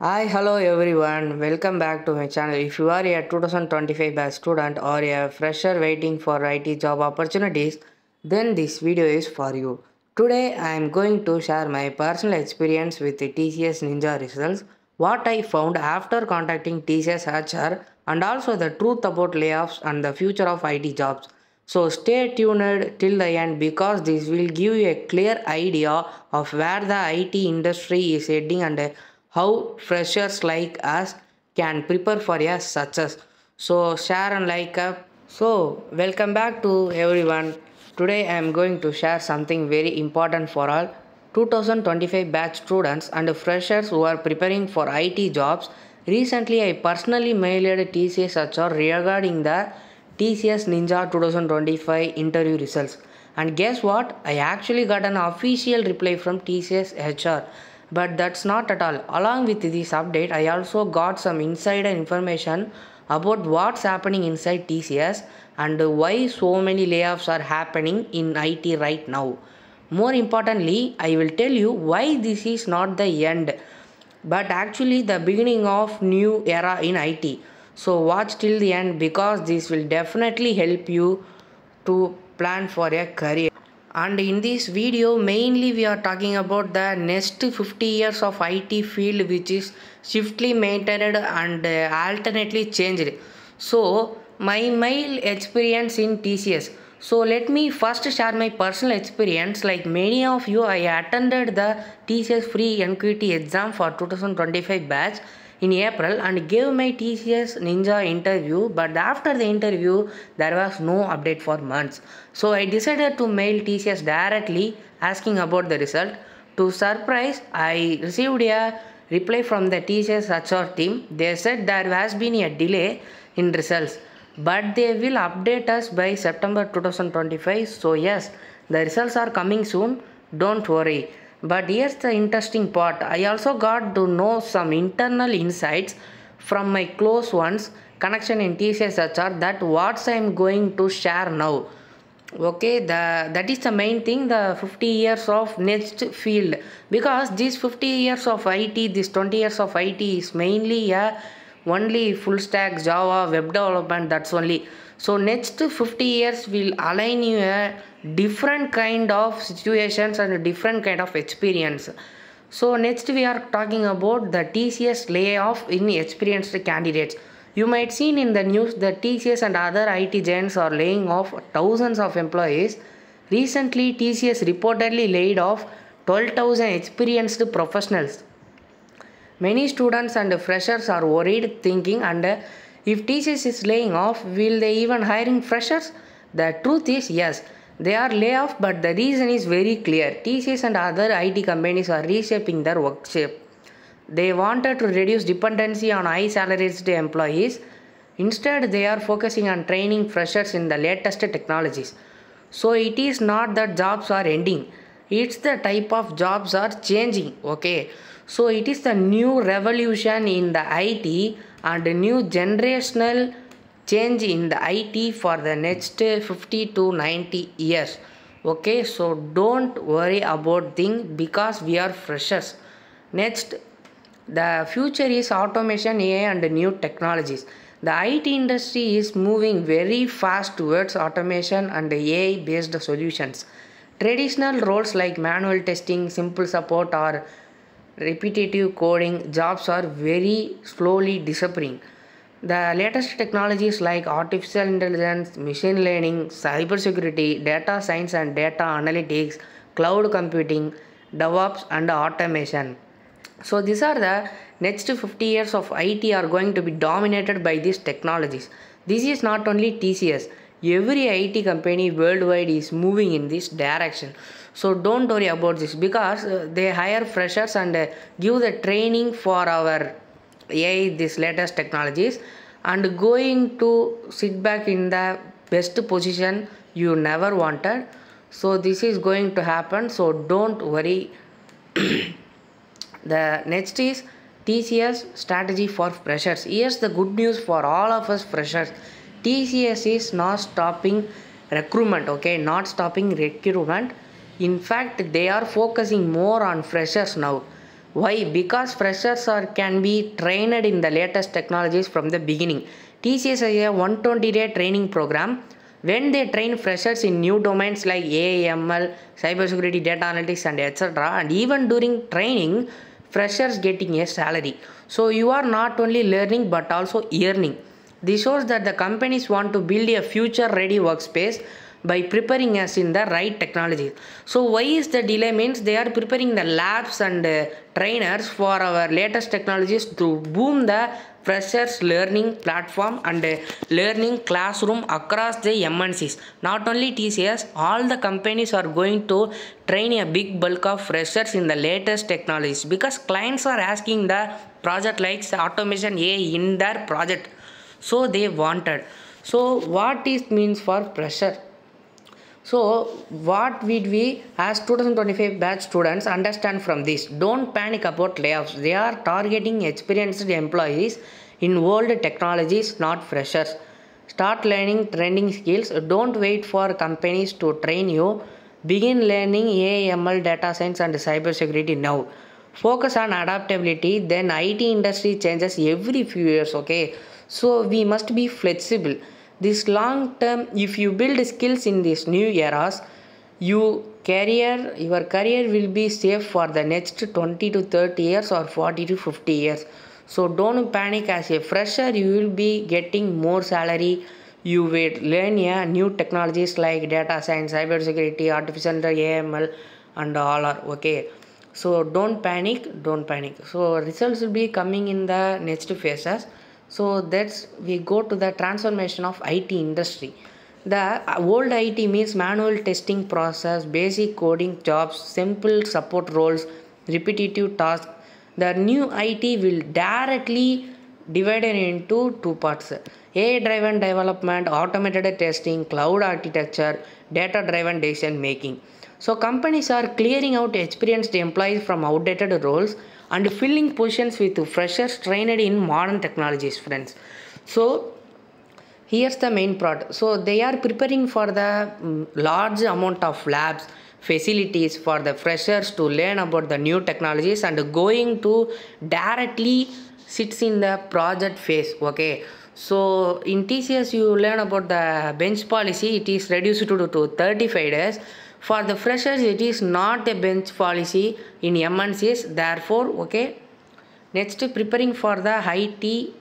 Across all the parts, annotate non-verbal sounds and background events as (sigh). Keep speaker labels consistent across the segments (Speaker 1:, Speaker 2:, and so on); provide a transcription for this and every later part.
Speaker 1: Hi, hello everyone. Welcome back to my channel. If you are a 2025 batch student or a fresher waiting for IT job opportunities, then this video is for you. Today I am going to share my personal experience with the TCS Ninja results, what I found after contacting TCS HR, and also the truth about layoffs and the future of IT jobs. So stay tuned till the end because this will give you a clear idea of where the IT industry is heading and how freshers like us can prepare for a success. So share and like up. So welcome back to everyone. Today I am going to share something very important for all 2025 batch students and freshers who are preparing for IT jobs. Recently I personally mailed TCS HR regarding the TCS Ninja 2025 interview results. And guess what? I actually got an official reply from TCS HR. But that's not at all. Along with this update, I also got some insider information about what's happening inside TCS and why so many layoffs are happening in IT right now. More importantly, I will tell you why this is not the end, but actually the beginning of new era in IT. So watch till the end because this will definitely help you to plan for a career. And in this video, mainly we are talking about the next 50 years of IT field which is swiftly maintained and uh, alternately changed. So my mail experience in TCS. So let me first share my personal experience. Like many of you, I attended the TCS free NQT exam for 2025 batch in April and gave my TCS Ninja interview. But after the interview, there was no update for months. So I decided to mail TCS directly asking about the result. To surprise, I received a reply from the TCS HR team. They said there has been a delay in results, but they will update us by September 2025. So yes, the results are coming soon. Don't worry. But here's the interesting part. I also got to know some internal insights from my close ones connection in TCS HR that what I'm going to share now. Okay, the that is the main thing. The 50 years of next field because these 50 years of IT, this 20 years of IT is mainly a only full stack Java web development. That's only. So next 50 years will align you a different kind of situations and different kind of experience so next we are talking about the tcs layoff in experienced candidates you might seen in the news that tcs and other it giants are laying off thousands of employees recently tcs reportedly laid off 12000 experienced professionals many students and freshers are worried thinking and if tcs is laying off will they even hiring freshers the truth is yes they are layoff, but the reason is very clear. TCS and other IT companies are reshaping their work shape. They wanted to reduce dependency on high salaried employees. Instead, they are focusing on training freshers in the latest technologies. So it is not that jobs are ending. It's the type of jobs are changing. Okay. So it is the new revolution in the IT and a new generational change in the IT for the next 50 to 90 years. Okay, so don't worry about things because we are freshers. Next, the future is automation, AI, and new technologies. The IT industry is moving very fast towards automation and AI based solutions. Traditional roles like manual testing, simple support, or repetitive coding jobs are very slowly disappearing. The latest technologies like artificial intelligence, machine learning, cybersecurity, data science and data analytics, cloud computing, DevOps and automation. So these are the next 50 years of IT are going to be dominated by these technologies. This is not only TCS. Every IT company worldwide is moving in this direction. So don't worry about this because uh, they hire freshers and uh, give the training for our AI, this latest technologies, and going to sit back in the best position you never wanted. So this is going to happen. So don't worry. (coughs) the next is TCS strategy for freshers. Here's the good news for all of us freshers. TCS is not stopping recruitment. Okay, not stopping recruitment. In fact, they are focusing more on freshers now Why? Because freshers are can be trained in the latest technologies from the beginning. TCS has a 120 day training program. When they train freshers in new domains like AI, ML, cybersecurity, data analytics, and etc., and even during training, freshers getting a salary. So you are not only learning but also earning. This shows that the companies want to build a future ready workspace by preparing us in the right technology. So why is the delay means they are preparing the labs and uh, trainers for our latest technologies to boom the freshers learning platform and uh, learning classroom across the MNCs. Not only TCS, all the companies are going to train a big bulk of freshers in the latest technologies because clients are asking the project like automation AI in their project. So they wanted. So what is means for pressure So, what would we as 2025 batch students understand from this? Don't panic about layoffs. They are targeting experienced employees in old technologies, not freshers. Start learning trending skills. Don't wait for companies to train you. Begin learning AML, data science, and cybersecurity now. Focus on adaptability. Then IT industry changes every few years. Okay, so we must be flexible. This long term if you build skills in these new eras you career your career will be safe for the next 20 to 30 years or 40 to 50 years. So don't panic. As a fresher you will be getting more salary. You will learn yeah, new technologies like data science cybersecurity artificial aml and all are okay. So don't panic don't panic. So results will be coming in the next phases so that's we go to the transformation of IT industry. The uh, old IT means manual testing process, basic coding jobs, simple support roles, repetitive tasks. The new IT will directly divided into two parts AI driven development, automated testing, cloud architecture, data driven decision making. So companies are clearing out experienced employees from outdated roles and filling positions with freshers trained in modern technologies friends. So here's the main part so they are preparing for the um, large amount of labs facilities for the freshers to learn about the new technologies and going to directly sits in the project phase okay? So in tcs you learn about the bench policy. It is reduced to, to 35 days for the freshers it is not a bench policy in mncs therefore okay. Next preparing for the IT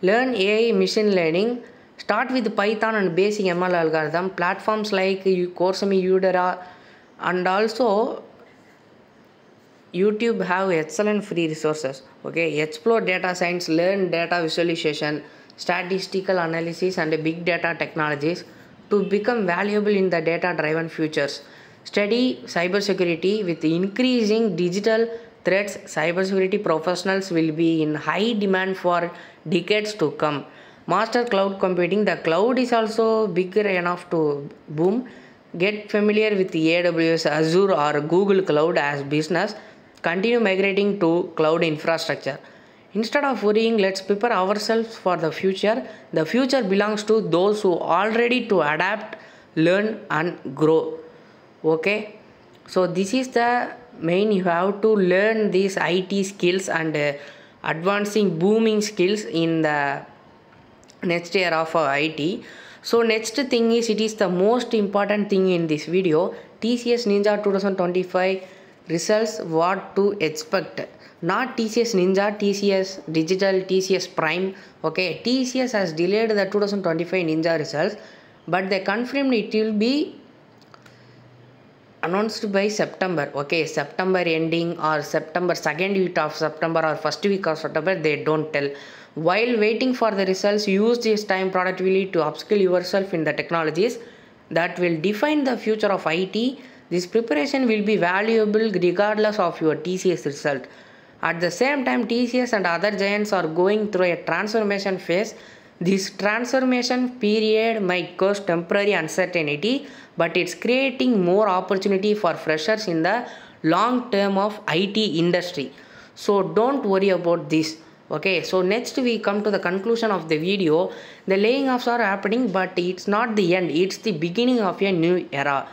Speaker 1: learn ai machine learning. Start with python and basic ml algorithm. Platforms like coursera Udemy and also youtube have excellent free resources okay. Explore data science learn data visualization statistical analysis and big data technologies to become valuable in the data driven futures. Study cybersecurity with increasing digital threats. Cybersecurity professionals will be in high demand for decades to come. Master cloud computing. The cloud is also bigger enough to boom. Get familiar with AWS, Azure, or Google Cloud as business. Continue migrating to cloud infrastructure. Instead of worrying, let's prepare ourselves for the future. The future belongs to those who are ready to adapt, learn, and grow. Okay, so this is the main you have to learn these IT skills and uh, advancing booming skills in the next year of uh, IT. So next thing is it is the most important thing in this video TCS Ninja 2025 results what to expect not TCS Ninja, TCS Digital, TCS Prime. Okay, TCS has delayed the 2025 Ninja results, but they confirmed it will be announced by September. Okay, September ending or September second week of September or first week of September, they don't tell. While waiting for the results, use this time productively to upskill yourself in the technologies that will define the future of IT. This preparation will be valuable regardless of your TCS result. At the same time, TCS and other giants are going through a transformation phase. This transformation period might cause temporary uncertainty, but it's creating more opportunity for freshers in the long term of IT industry. So don't worry about this. Okay, so next we come to the conclusion of the video. The laying offs are happening, but it's not the end, it's the beginning of a new era.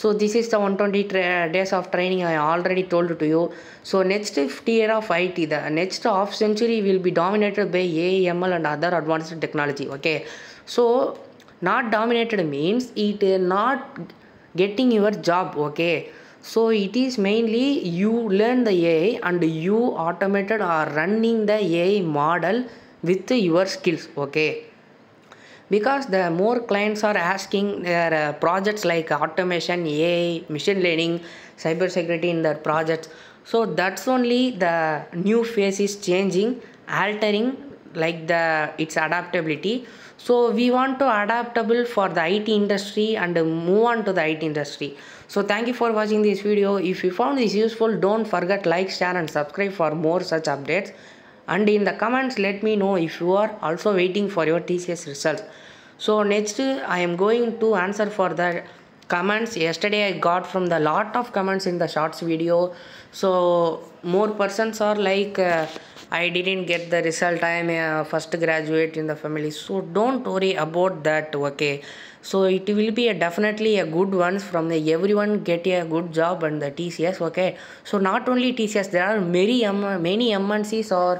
Speaker 1: So this is the 120 days of training i already told to you. So next 50 year of it the next half century will be dominated by aaml and other advanced technology okay? So not dominated means it not getting your job okay? So it is mainly you learn the ai and you automated or running the ai model with your skills okay because the more clients are asking their uh, projects like automation ai machine learning cyber security in their projects. So that's only the new phase is changing altering like the its adaptability. So we want to adaptable for the it industry and move on to the it industry. So thank you for watching this video. If you found this useful don't forget like share and subscribe for more such updates and in the comments let me know if you are also waiting for your tcs results. So next i am going to answer for the comments. Yesterday i got from the lot of comments in the shorts video. So more persons are like uh, i didn't get the result. I am a first graduate in the family. So don't worry about that okay so it will be a definitely a good ones from the everyone get a good job and the tcs okay so not only tcs there are many many mncs or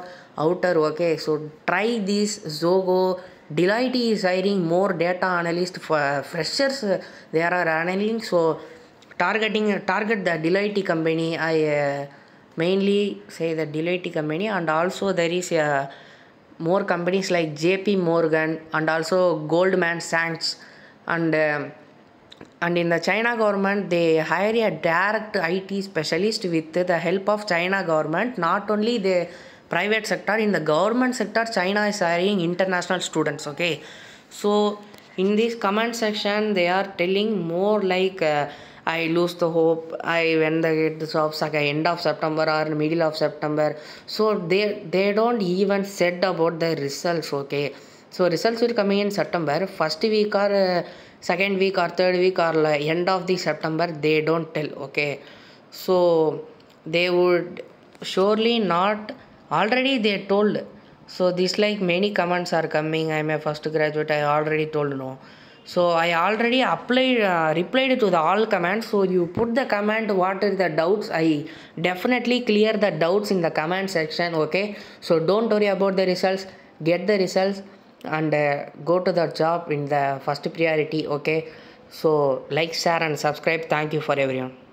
Speaker 1: outer okay so try this Zoho Deloitte is hiring more data analyst for freshers. uh, They are analyzing so targeting target the Deloitte company. I uh, mainly say the Deloitte company and also there is uh, more companies like JP Morgan and also Goldman Sachs and um, and in the China government they hire a direct IT specialist with the help of China government. Not only the private sector in the government sector china is hiring international students okay? So in this comment section they are telling more like uh, i lose the hope i when the get the jobs like end of september or middle of september. So they they don't even said about the results okay so results will coming in september. First week or uh, second week or third week or like end of the september they don't tell okay? So they would surely not already they told. So this like many comments are coming. I'm a first graduate. I already told no. So i already applied uh, replied to the all comments. So you put the comment what are the doubts? I definitely clear the doubts in the comment section okay? So don't worry about the results. Get the results and uh, go to the job in the first priority okay? So like share and subscribe. Thank you for everyone